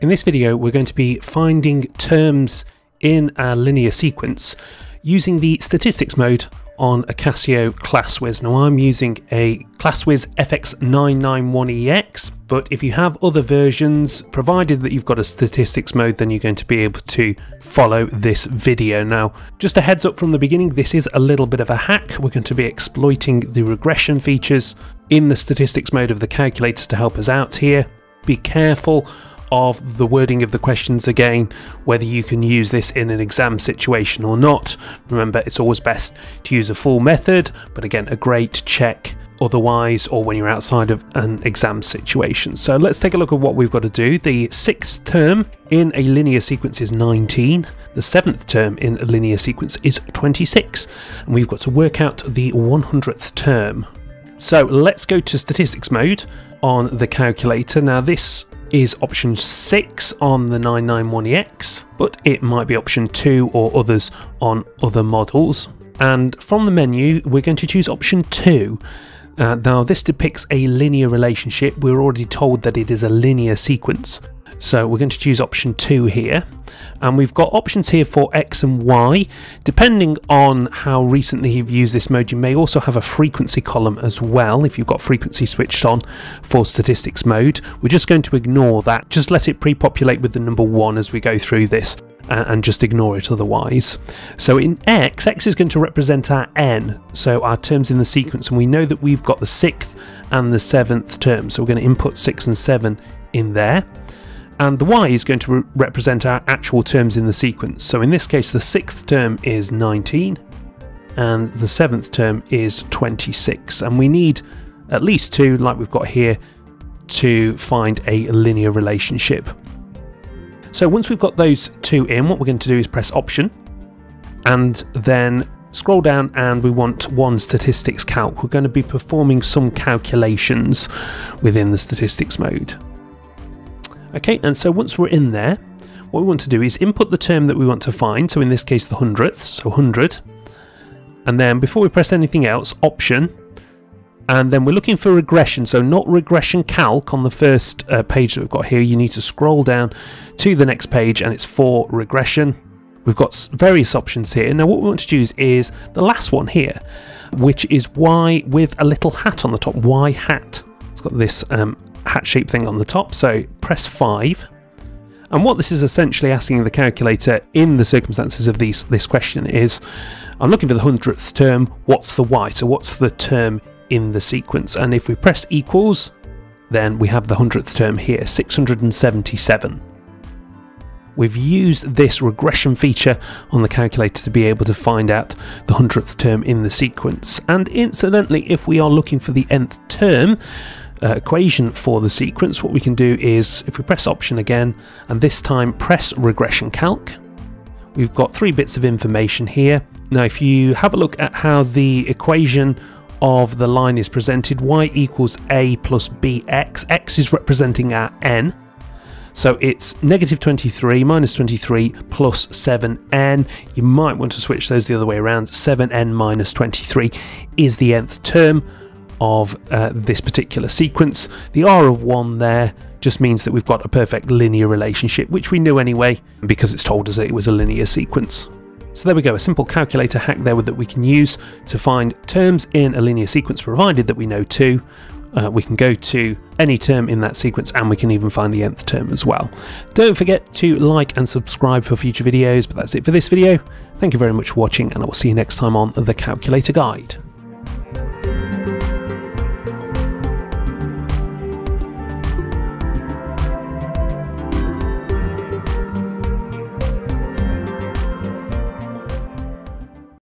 In this video, we're going to be finding terms in a linear sequence using the statistics mode on a Casio ClassWiz. Now I'm using a ClassWiz FX991EX, but if you have other versions, provided that you've got a statistics mode, then you're going to be able to follow this video. Now, just a heads up from the beginning, this is a little bit of a hack. We're going to be exploiting the regression features in the statistics mode of the calculator to help us out here. Be careful of the wording of the questions again, whether you can use this in an exam situation or not. Remember, it's always best to use a full method, but again, a great check otherwise or when you're outside of an exam situation. So let's take a look at what we've got to do. The sixth term in a linear sequence is 19. The seventh term in a linear sequence is 26. And we've got to work out the 100th term. So let's go to statistics mode on the calculator. Now this is option 6 on the 991EX, but it might be option 2 or others on other models. And from the menu, we're going to choose option 2. Uh, now, this depicts a linear relationship. We're already told that it is a linear sequence. So we're going to choose option 2 here. And we've got options here for X and Y. Depending on how recently you've used this mode, you may also have a frequency column as well if you've got frequency switched on for statistics mode. We're just going to ignore that. Just let it pre-populate with the number 1 as we go through this and just ignore it otherwise. So in X, X is going to represent our N, so our terms in the sequence, and we know that we've got the sixth and the seventh term, so we're going to input 6 and 7 in there and the y is going to re represent our actual terms in the sequence. So in this case, the sixth term is 19, and the seventh term is 26. And we need at least two, like we've got here, to find a linear relationship. So once we've got those two in, what we're going to do is press Option, and then scroll down and we want one statistics calc. We're going to be performing some calculations within the statistics mode. Okay, and so once we're in there, what we want to do is input the term that we want to find, so in this case the hundredths, so 100, and then before we press anything else, option, and then we're looking for regression, so not regression calc on the first uh, page that we've got here, you need to scroll down to the next page and it's for regression. We've got various options here. Now what we want to choose is the last one here, which is Y with a little hat on the top, Y hat. It's got this um, hat shape thing on the top. So press 5. And what this is essentially asking the calculator in the circumstances of these, this question is, I'm looking for the hundredth term, what's the y? So what's the term in the sequence? And if we press equals, then we have the hundredth term here, 677. We've used this regression feature on the calculator to be able to find out the hundredth term in the sequence. And incidentally, if we are looking for the nth term, uh, equation for the sequence, what we can do is if we press option again and this time press regression calc, we've got three bits of information here. Now if you have a look at how the equation of the line is presented, y equals a plus bx, x is representing our n, so it's negative 23 minus 23 plus 7n. You might want to switch those the other way around. 7n minus 23 is the nth term of uh, this particular sequence. The R of 1 there just means that we've got a perfect linear relationship, which we knew anyway, because it's told us that it was a linear sequence. So there we go, a simple calculator hack there that we can use to find terms in a linear sequence, provided that we know two. Uh, we can go to any term in that sequence and we can even find the nth term as well. Don't forget to like and subscribe for future videos, but that's it for this video. Thank you very much for watching and I will see you next time on The Calculator Guide.